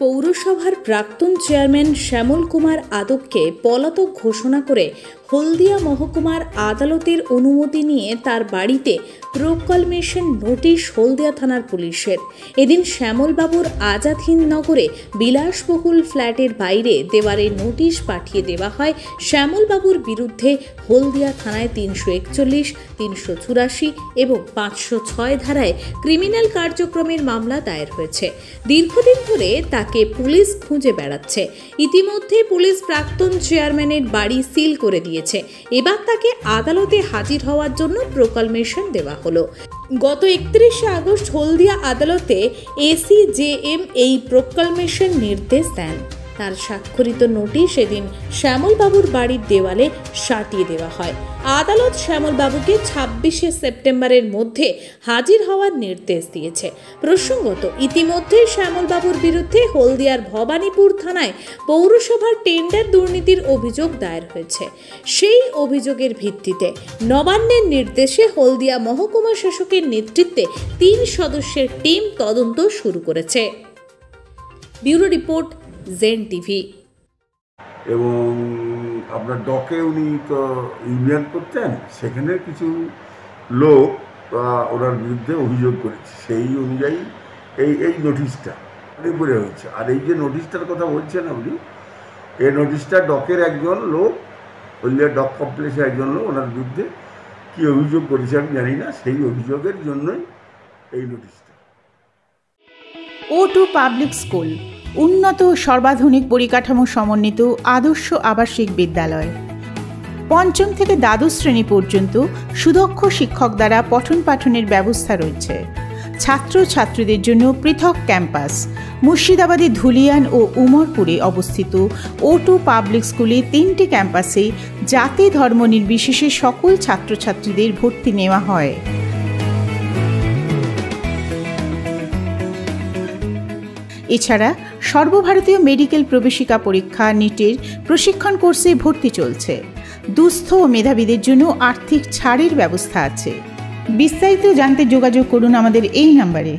পৌরসভার প্রাক্তন চেয়ারম্যান শ্যামল কুমার আদবকে পলাতক ঘোষণা করে হলদিয়া মহকুমার আদালতের অনুমতি নিয়ে তার বাড়িতে প্রোকলমেশন নোটিশ হলদিয়া থানার পুলিশের। এদিন শ্যামলবাবুর আজাদহীন নগরে বিলাসবহুল ফ্ল্যাটের বাইরে দেওয়ারে নোটিশ পাঠিয়ে দেওয়া হয়। শ্যামলবাবুর বিরুদ্ধে হলদিয়া থানায় তিনশো একচল্লিশ, তিনশো চুরাশি এবং পাঁচশো ছয় ধারায় ক্রিমিনাল কার্যক্রমের মামলা দায়ের হয়েছে। দীর্ঘদিন ধরে তাকে পুলিশ খুঁজে বেড়াচ্ছে। ইতিমধ্যে পুলিশ প্রাক্তন চেয়ারম্যানের বাড়ি সিল করে দিয়েছে এবার তাকে আদালতে হাজির হওয়ার জন্য প্রকলমেশন দেওয়া হলো। গত একত্রিশে আগস্ট হলদিয়া আদালতে এসিজেএম এই প্রকলমেশন নির্দেশ দেন। তার স্বাক্ষরিত নোটিশ এদিন শ্যামলবাবুর বাড়ির দেওয়ালে সাটিয়ে দেওয়া হয়। আদালত শ্যামলবাবুকে ছাব্বিশে সেপ্টেম্বরের মধ্যে হাজির হওয়ার নির্দেশ দিয়েছে। প্রসঙ্গত, ইতিমধ্যে শ্যামলবাবুর বিরুদ্ধে হলদিয়ার ভবানীপুর থানায় পৌরসভার টেন্ডার দুর্নীতির অভিযোগ দায়ের হয়েছে। সেই অভিযোগের ভিত্তিতে নবান্নের নির্দেশে হলদিয়া মহকুমা শাসকের নেতৃত্বে তিন সদস্যের টিম তদন্ত শুরু করেছে। ব্যুরো রিপোর্ট জেন টিভি। এবং আপনার ডকে উনি তো ইউনিয়ন করতেন সেখানে কিছু লোক ওনার বিরুদ্ধে অভিযোগ করেছে। সেই অনুযায়ী এই এই নোটিশটা উপরে হয়েছে। আর এই যে নোটিশটার কথা বলছেন আপনি এই নোটিশটা ডকের একজন লোক হলদিয়া ডক কমপ্লেক্সের একজন লোক ওনার বিরুদ্ধে কী অভিযোগ করেছে আমি জানি না সেই অভিযোগের জন্যই এই নোটিশটা। ও টু পাবলিক স্কুল। উন্নত সর্বাধুনিক পরিকাঠামো সমন্বিত আদর্শ আবাসিক বিদ্যালয়। পঞ্চম থেকে দ্বাদশ শ্রেণি পর্যন্ত সুদক্ষ শিক্ষক দ্বারা পঠন পাঠনের ব্যবস্থা রয়েছে। ছাত্র ছাত্রীদের জন্য পৃথক ক্যাম্পাস, মুর্শিদাবাদে ধুলিয়ান ও উমরপুরে অবস্থিত ওটু পাবলিক স্কুলে তিনটি ক্যাম্পাসে জাতি ধর্ম নির্বিশেষে সকল ছাত্রছাত্রীদের ভর্তি নেওয়া হয়। এছাড়া সর্বভারতীয় মেডিকেল প্রবেশিকা পরীক্ষা নিটের প্রশিক্ষণ কোর্সে ভর্তি চলছে। দুস্থ ও মেধাবীদের জন্য আর্থিক ছাড়ের ব্যবস্থা আছে। বিস্তারিত জানতে যোগাযোগ করুন আমাদের এই নাম্বারে।